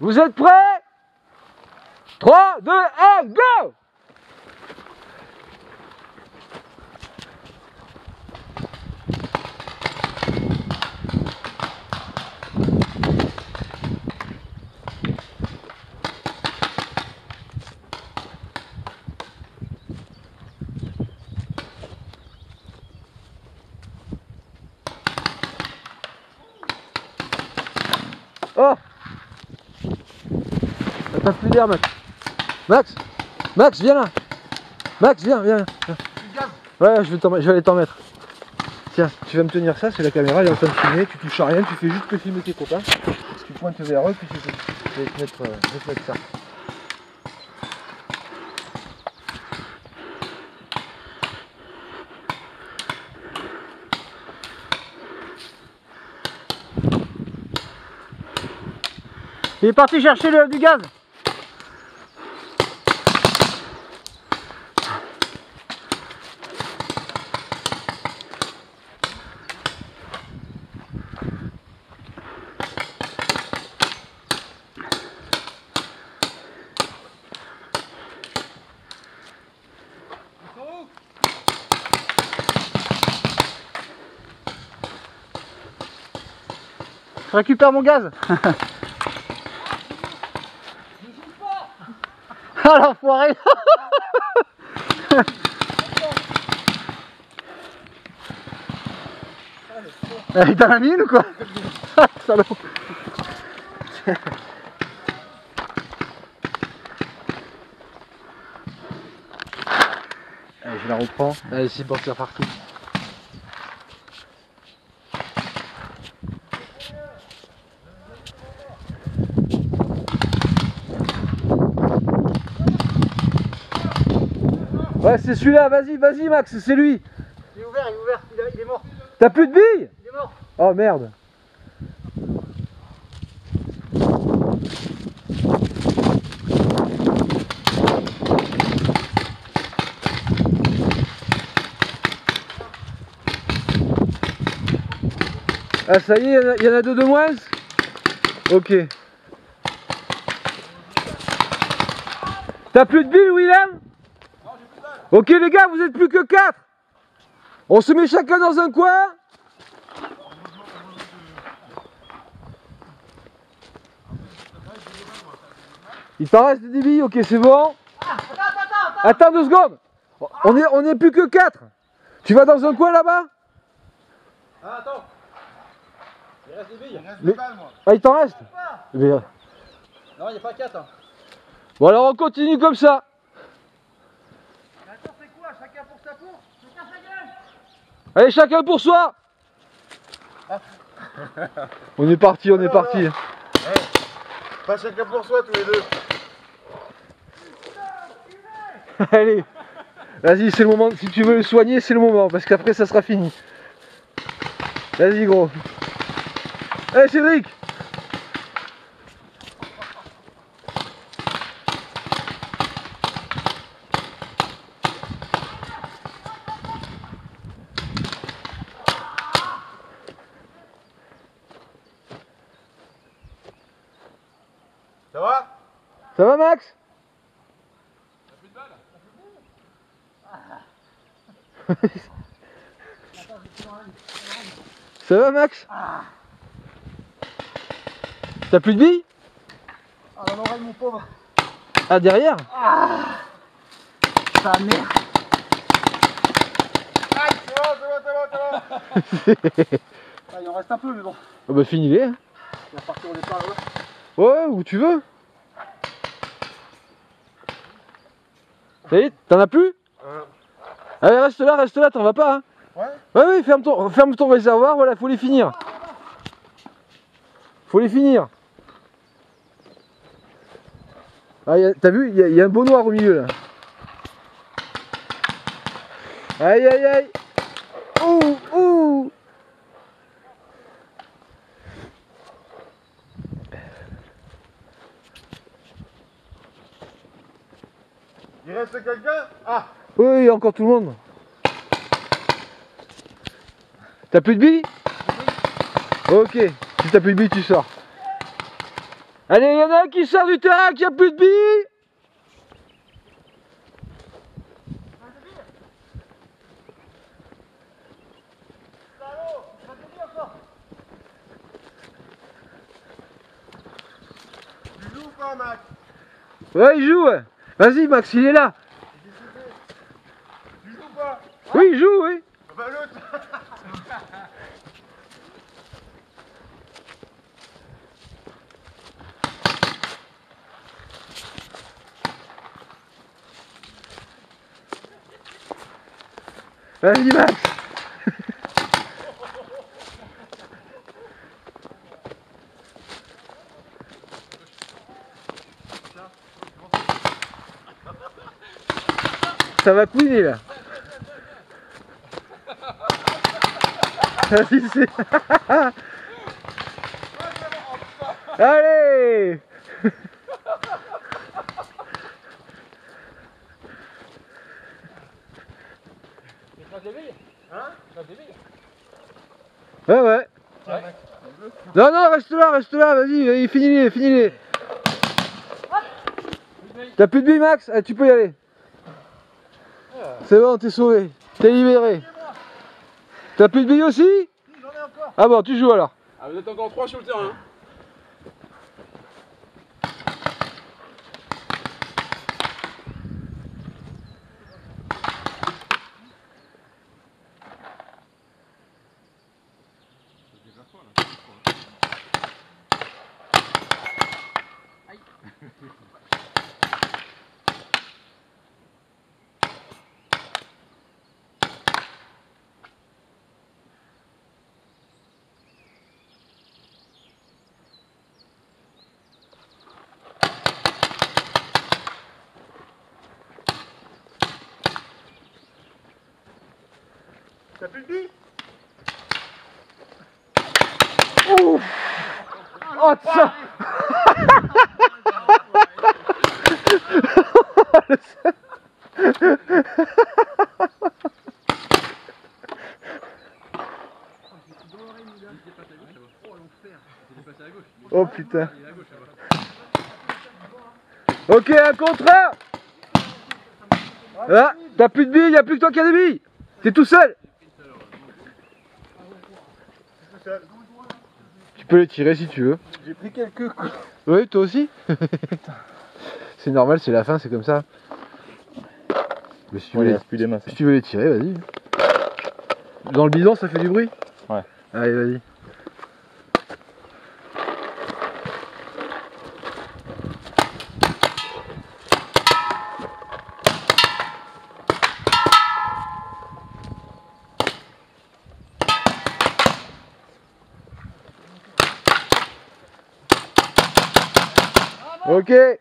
Vous êtes prêts? 3, 2, 1, go Oh T'as pas plus d'air, Max. Max Max, viens là Max, viens, viens. viens. Ouais, je vais, je vais aller t'en mettre. Tiens, tu vas me tenir ça, c'est la caméra, elle est en train de filmer, tu touches à rien, tu fais juste que filmer tes copains. Tu pointes vers eux, puis tout. Je vais te mettre, euh, je vais te mettre ça. Il est parti chercher le, du gaz. Je récupère mon gaz. Ah l'enfoiré Elle est dans la mine ou quoi? Ah, Salaud Allez, je la reprends. Allez, c'est bon, c'est reparti. Ouais, c'est celui-là, vas-y, vas-y, Max, c'est lui. Il est ouvert, il est ouvert, il, a- il est mort, T'as plus de billes? Il est mort. Oh merde. Ah ça y est, il y en a- a deux de moins? Ok. T'as plus de billes, William Ok les gars, vous êtes plus que 4 On se met chacun dans un coin Il t'en reste des billes, ok c'est bon. Attends deux secondes. On est, on est plus que 4. Tu vas dans un coin là-bas? Ah, attends. Il reste des billes. Il reste Mais- Ah il t'en reste? Euh, Non, il n'y a pas 4. Hein. Bon alors on continue comme ça. Attends, c'est quoi Chacun pour sa course Chacun sa gueule Allez chacun pour soi. On est parti, on est parti. Pas chacun pour soi tous les deux. Allez, vas-y, c'est le moment. Si tu veux le soigner, c'est le moment, parce qu'après ça sera fini. Vas-y, gros. Allez, Cédric. Ça va Ça va, Max? Ça va, Max? T'as plus de billes? Ah, dans l'oreille, mon pauvre. Ah, derrière? Sa mère. Aïe, c'est bon, c'est bon, c'est bon. Ah, il en reste un peu, mais bon. Ah bah, finis-les. hein. Il va partir au départ là. Ouais, où tu veux. Ça y est, t'en as plus Euh. Allez, reste là, reste là, t'en vas pas. Hein. Ouais Ouais, ouais, ferme ton, ferme ton réservoir, voilà, faut les finir. Faut les finir. Ah, t'as vu, il y, a- y a un beau noir au milieu là. Aïe aïe aïe. Reste quelqu'un Ah Oui, il y a encore tout le monde. T'as plus de billes Ok, si t'as plus de billes, tu sors. Allez, il y en a un qui sort du terrain qui a plus de billes Tu joues ou pas, Max? Ouais, il joue, ouais. Vas-y, Max, il est là. Joues ou pas Oui, il joue, oui. Bah l'autre Vas-y, Max. Ça va couiner là. Allez Ouais, ouais. Non, non, reste là, reste là, vas-y, finis-les, finis-les. T'as plus de billes, Max? Allez, Tu peux y aller. C'est bon, t'es sauvé. T'es libéré. T'as plus de billes aussi? J'en ai encore Ah bon, tu joues alors. Ah, vous êtes encore trois sur le terrain. T'as plus de billes Ouf Oh, ça. Oh putain. Ok, un contrat Ah, t'as plus de billes, y'a plus que toi qui as des billes. T'es tout seul Tout seul. Tu peux les tirer si tu veux. J'ai pris quelques coups. Oui, toi aussi C'est normal, c'est la fin, c'est comme ça. Mais si tu, veux les, plus des mains. si tu veux les tirer, vas-y. Dans le bidon, ça fait du bruit? Ouais. Allez, vas-y. Ok